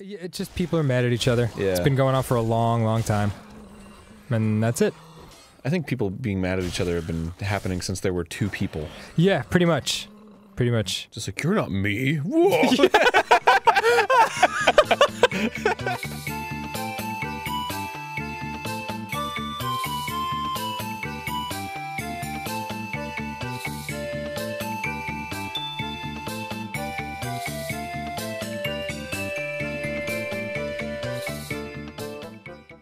Yeah, it's just people are mad at each other. Yeah. It's been going on for a long, long time. And that's it. I think people being mad at each other have been happening since there were two people. Yeah, pretty much. Pretty much. Just like, you're not me. Whoa.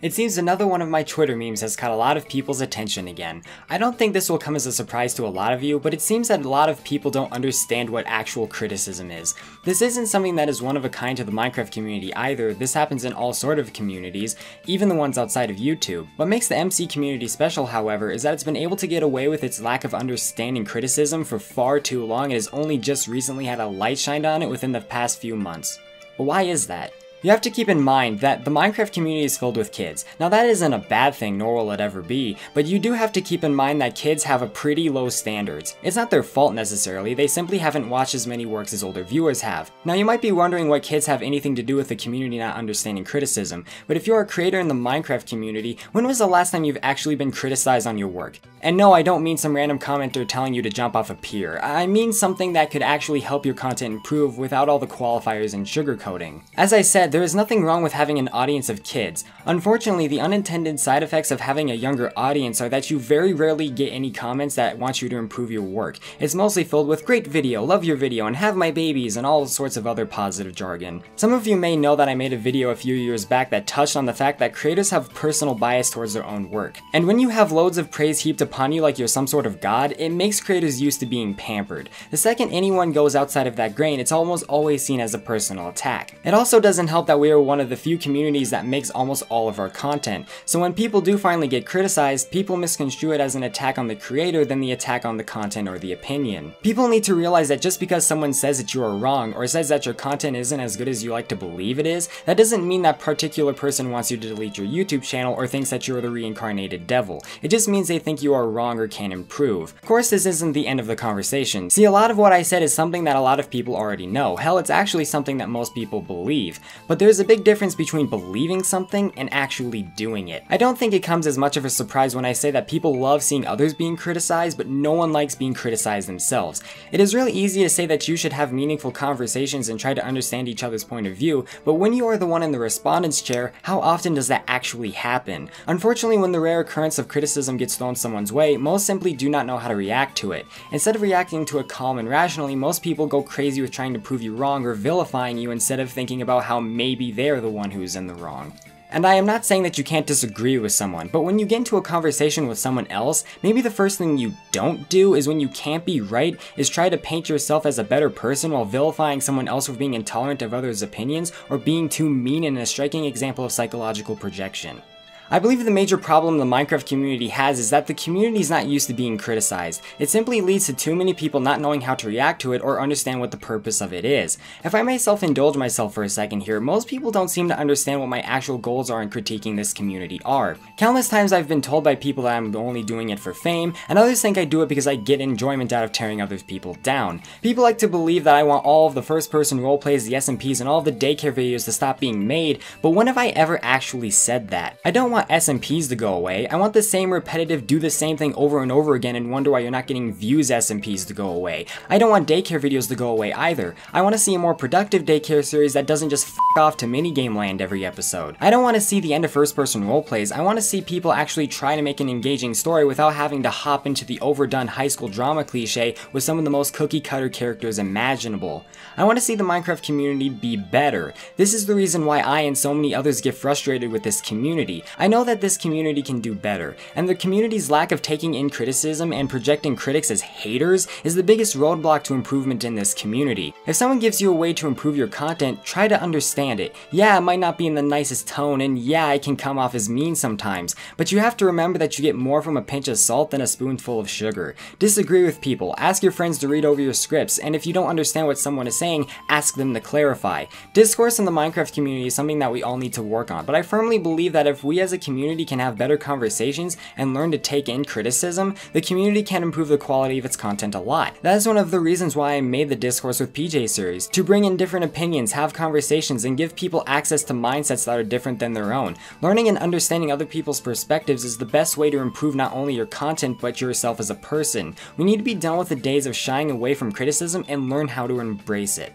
It seems another one of my Twitter memes has caught a lot of people's attention again. I don't think this will come as a surprise to a lot of you, but it seems that a lot of people don't understand what actual criticism is. This isn't something that is one of a kind to the Minecraft community either, this happens in all sort of communities, even the ones outside of YouTube. What makes the MC community special, however, is that it's been able to get away with its lack of understanding criticism for far too long and has only just recently had a light shined on it within the past few months. But why is that? You have to keep in mind that the Minecraft community is filled with kids. Now that isn't a bad thing, nor will it ever be, but you do have to keep in mind that kids have a pretty low standards. It's not their fault necessarily, they simply haven't watched as many works as older viewers have. Now you might be wondering what kids have anything to do with the community not understanding criticism, but if you're a creator in the Minecraft community, when was the last time you've actually been criticized on your work? And no, I don't mean some random commenter telling you to jump off a pier. I mean something that could actually help your content improve without all the qualifiers and sugarcoating. As I said, there is nothing wrong with having an audience of kids. Unfortunately, the unintended side effects of having a younger audience are that you very rarely get any comments that want you to improve your work. It's mostly filled with great video, love your video, and have my babies, and all sorts of other positive jargon. Some of you may know that I made a video a few years back that touched on the fact that creators have personal bias towards their own work. And when you have loads of praise heaped upon you like you're some sort of god, it makes creators used to being pampered. The second anyone goes outside of that grain, it's almost always seen as a personal attack. It also doesn't help that we are one of the few communities that makes almost all of our content, so when people do finally get criticized, people misconstrue it as an attack on the creator than the attack on the content or the opinion. People need to realize that just because someone says that you are wrong or says that your content isn't as good as you like to believe it is, that doesn't mean that particular person wants you to delete your YouTube channel or thinks that you're the reincarnated devil. It just means they think you are wrong or can improve. Of course, this isn't the end of the conversation. See, a lot of what I said is something that a lot of people already know. Hell, it's actually something that most people believe. But there's a big difference between believing something and actually doing it. I don't think it comes as much of a surprise when I say that people love seeing others being criticized, but no one likes being criticized themselves. It is really easy to say that you should have meaningful conversations and try to understand each other's point of view, but when you are the one in the respondent's chair, how often does that actually happen? Unfortunately, when the rare occurrence of criticism gets thrown someone's way, most simply do not know how to react to it. Instead of reacting to it calm and rationally, most people go crazy with trying to prove you wrong or vilifying you instead of thinking about how maybe they're the one who's in the wrong. And I am not saying that you can't disagree with someone, but when you get into a conversation with someone else, maybe the first thing you don't do is when you can't be right, is try to paint yourself as a better person while vilifying someone else for being intolerant of others' opinions or being too mean and a striking example of psychological projection. I believe the major problem the Minecraft community has is that the community is not used to being criticized. It simply leads to too many people not knowing how to react to it or understand what the purpose of it is. If I may self-indulge myself for a second here, most people don't seem to understand what my actual goals are in critiquing this community are. Countless times I've been told by people that I'm only doing it for fame, and others think I do it because I get enjoyment out of tearing other people down. People like to believe that I want all of the first-person roleplays, the SMPs, and all of the daycare videos to stop being made, but when have I ever actually said that? I don't want SMPs to go away. I want the same repetitive do the same thing over and over again and wonder why you're not getting views SMPs to go away. I don't want daycare videos to go away either. I want to see a more productive daycare series that doesn't just f off to minigame land every episode. I don't want to see the end of first person roleplays. I want to see people actually try to make an engaging story without having to hop into the overdone high school drama cliche with some of the most cookie cutter characters imaginable. I want to see the Minecraft community be better. This is the reason why I and so many others get frustrated with this community. Know that this community can do better, and the community's lack of taking in criticism and projecting critics as haters is the biggest roadblock to improvement in this community. If someone gives you a way to improve your content, try to understand it. Yeah, it might not be in the nicest tone, and yeah, it can come off as mean sometimes, but you have to remember that you get more from a pinch of salt than a spoonful of sugar. Disagree with people, ask your friends to read over your scripts, and if you don't understand what someone is saying, ask them to clarify. Discourse in the Minecraft community is something that we all need to work on, but I firmly believe that if we as a a community can have better conversations and learn to take in criticism, the community can improve the quality of its content a lot. That is one of the reasons why I made the Discourse with PJ series, to bring in different opinions, have conversations, and give people access to mindsets that are different than their own. Learning and understanding other people's perspectives is the best way to improve not only your content, but yourself as a person. We need to be done with the days of shying away from criticism and learn how to embrace it.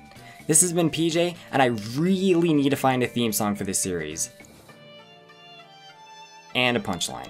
This has been PJ, and I really need to find a theme song for this series. And a punchline.